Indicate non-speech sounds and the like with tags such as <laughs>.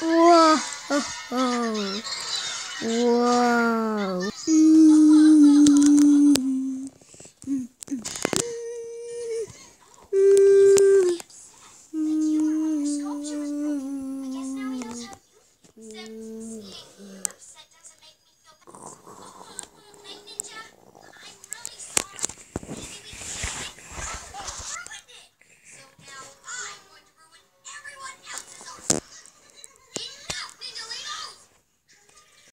Whoa. <laughs> Whoa.